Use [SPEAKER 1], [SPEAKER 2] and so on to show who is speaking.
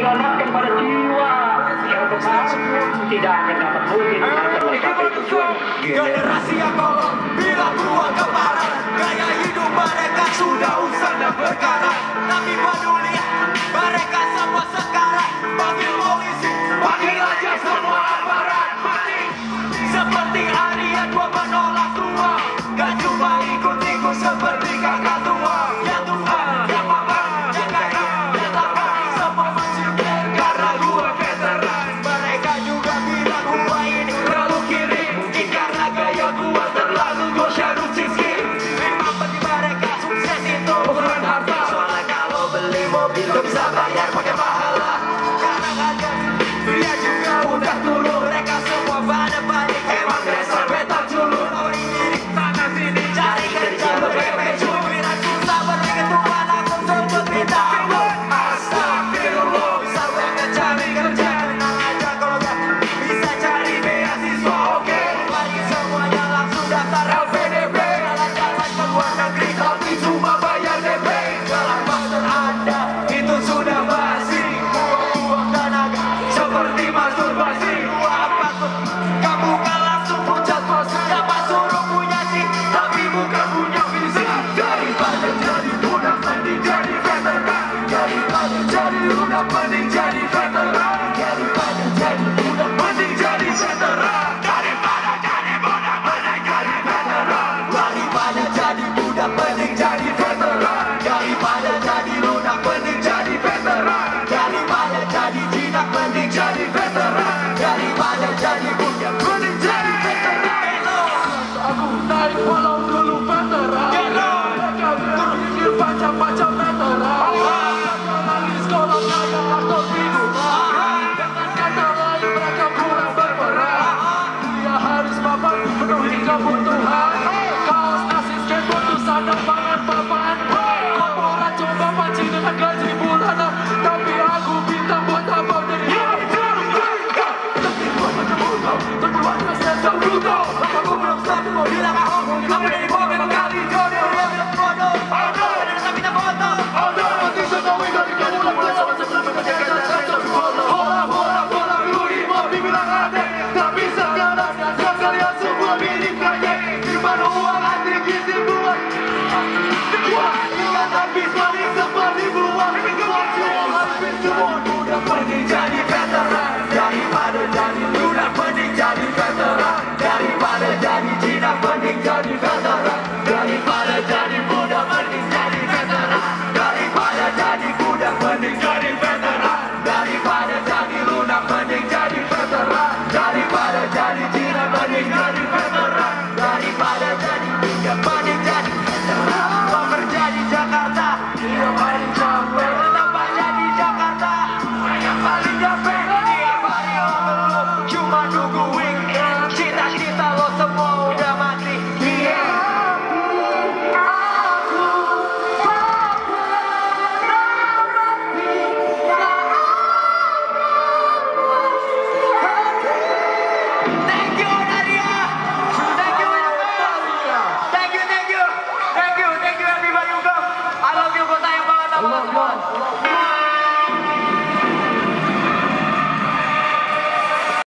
[SPEAKER 1] dilambatkan pada jiwa. Yang besar tidak akan dapat mungkin akan mencapai
[SPEAKER 2] generasi yang tolong bila tua keparat gaya hidup mereka sudah usang dan berkarat. Tapi peduli kopi bisa bayar pakai pahala. Kadang-kadang dia juga udah turun. Mereka semua pada panik. Emang
[SPEAKER 3] Gracias. good morning. Come on, come on.